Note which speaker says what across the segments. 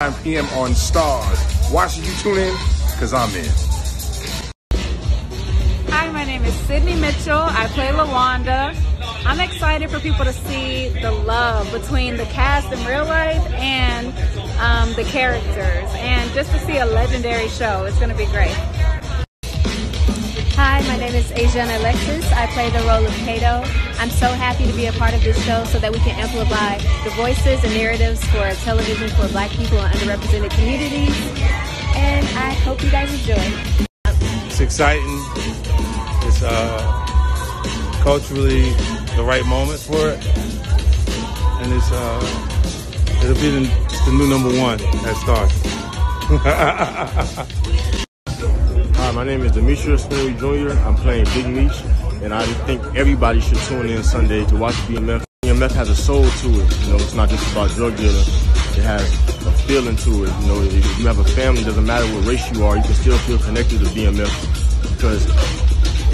Speaker 1: 9 p.m. on Starz. Why should you tune in? Because I'm in.
Speaker 2: Hi, my name is Sydney Mitchell. I play LaWanda. I'm excited for people to see the love between the cast in real life and um, the characters, and just to see a legendary show. It's going to be great.
Speaker 3: Hi, my name is Ajiona Alexus. I play the role of Kato. I'm so happy to be a part of this show so that we can amplify the voices and narratives for television for black people and underrepresented communities. And I hope you guys enjoy.
Speaker 4: It's exciting. It's uh, culturally the right moment for it. And it's uh, it'll be the, the new number one at
Speaker 5: Starz. My name is Demetrius Flenory Jr. I'm playing Big Meech, and I think everybody should tune in Sunday to watch BMF. BMF has a soul to it. You know, it's not just about drug dealing. It has a feeling to it. You know, if you have a family, doesn't matter what race you are, you can still feel connected to BMF because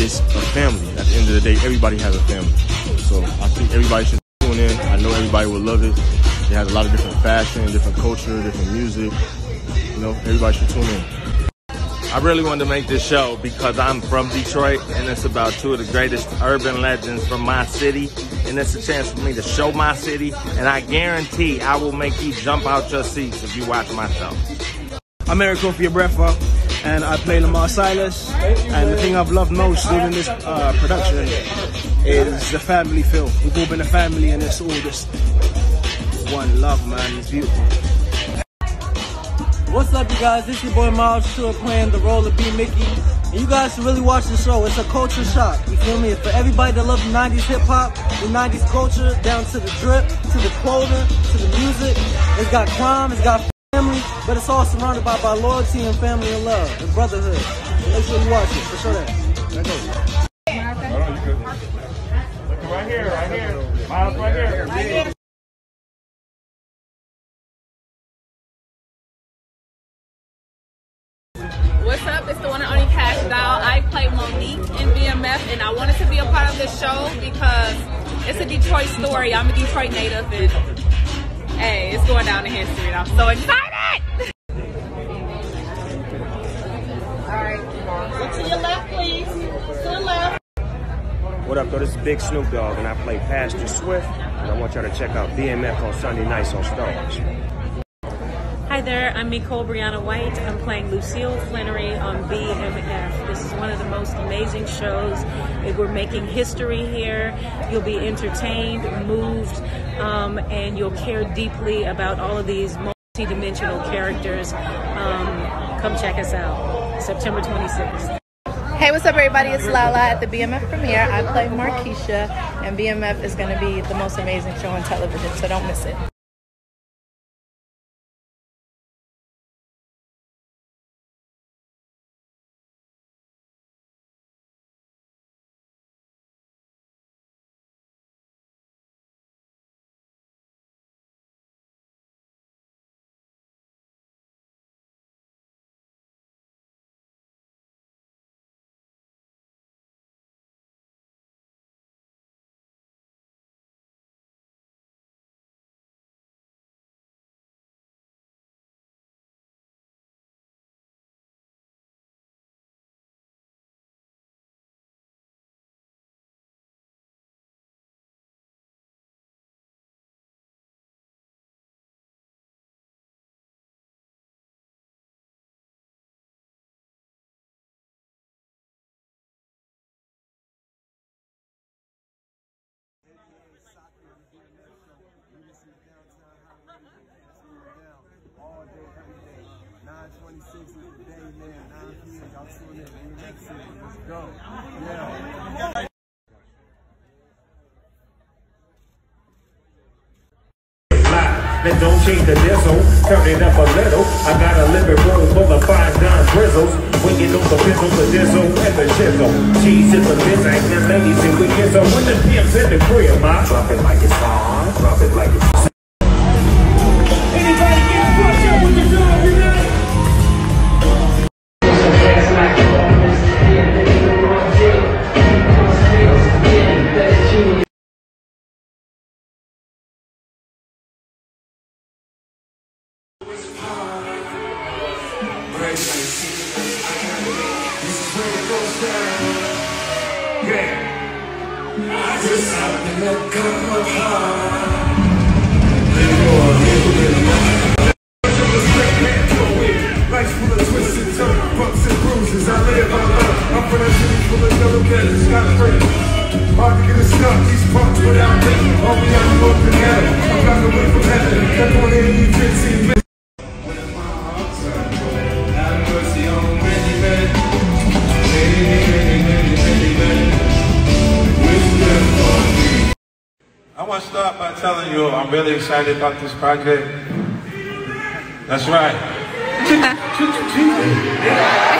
Speaker 5: it's a family. At the end of the day, everybody has a family. So I think everybody should tune in. I know everybody will love it. It has a lot of different fashion, different culture, different music. You know, everybody should tune in.
Speaker 6: I really wanted to make this show because I'm from Detroit and it's about two of the greatest urban legends from my city. And it's a chance for me to show my city. And I guarantee I will make you jump out your seats if you watch my show.
Speaker 7: I'm Eric Kofi-Abrefa, and I play Lamar Silas. And the thing I've loved most within this uh, production is the family feel. We've all been a family, and it's all just one love, man. It's beautiful.
Speaker 8: What's up, you guys? This is your boy Myles Truitt playing the role of B. Mickey. And you guys should really watch the show. It's a culture shock. You feel me? It's for everybody that loves 90s hip hop, the 90s culture, down to the drip, to the clothing, to the music. It's got crime, it's got family, but it's all surrounded by, by loyalty and family and love and brotherhood. So make sure you watch it. For sure that. There goes.
Speaker 6: Right here, right here. Miles, right here. Right here.
Speaker 2: This show because it's a Detroit story. I'm a Detroit native, and hey, it's going down in history. And I'm so excited!
Speaker 9: All right, look to your left, please. To the left.
Speaker 10: What up, though? This is Big Snoop Dogg, and I play Pastor Swift, and I want y'all to check out BMF on Sunday nights on Starz.
Speaker 11: Hi there, I'm Michole Briana White. I'm playing Lucille Flenory on BMF. This is one of the most amazing shows. We're making history here. You'll be entertained, moved, um, and you'll care deeply about all of these multi-dimensional characters. Um, come check us out. September 26th.
Speaker 12: Hey, what's up, everybody? It's Lala at the BMF premiere. I play Markeisha, and BMF is going to be the most amazing show on television, so don't miss it.
Speaker 13: 926 is the day, man. 9 p.m. Y'all tune in. We next city. Let's go. Yeah.
Speaker 14: Then don't change the diesel, turn it up a little. I got a living room full of fine dime drizzles. When you know the pizzle, the dizzle, and the chisel. Cheese is a biz, and ladies and we get so when the pimp's in the crib, ma. Drop it like it's hot, drop it like it's letters, skyscrapers. Hard to parts without me. All we have to work together. I'm back away from heaven. Kept on in you 15 minutes.
Speaker 4: Want to start by telling you I'm really excited about this project. That's right.